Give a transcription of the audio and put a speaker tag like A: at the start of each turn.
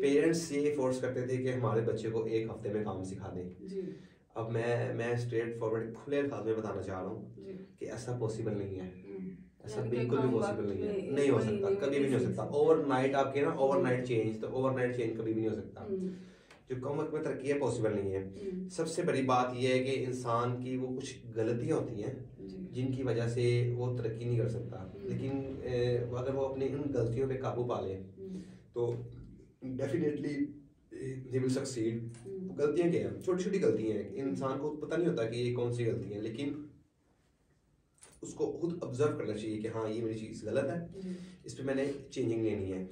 A: Parents ये force करते थे कि हमारे बच्चे को एक हफ़्ते में काम सिखा दें। अब मैं मैं स्ट्रेट फॉरवर्ड खुले अल्फाज में बताना चाह रहा हूँ कि ऐसा पॉसिबल नहीं है।
B: हम्म।
A: ऐसा बिल्कुल भी पॉसिबल नहीं है। नहीं हो। सकता कभी भी नहीं हो सकता।
B: सीख-
A: ओवरनाइट आपके ना ओवरनाइट चेंज तो ओवरनाइट चेंज कभी भी नहीं हो सकता।
B: हम्म,
A: जो कम वक्त में तरक्की है पॉसिबल नहीं है।
B: हम्म,
A: सबसे बड़ी बात यह है कि इंसान की वो कुछ गलतियाँ होती हैं जिनकी वजह से वो तरक्की नहीं कर सकता। लेकिन अगर वो अपनी इन गलतियों पे काबू पा ले
B: हम्म,
A: तो डेफिनेटली दे विल सक्सीड गलतियाँ क्या हैं? छोटी छोटी गलतियाँ हैं। इंसान को पता नहीं होता कि ये कौन सी गलती है लेकिन उसको खुद ऑब्ज़र्व करना चाहिए कि हाँ ये मेरी चीज़ गलत है। इस पर मैंने चेंजिंग लेनी है।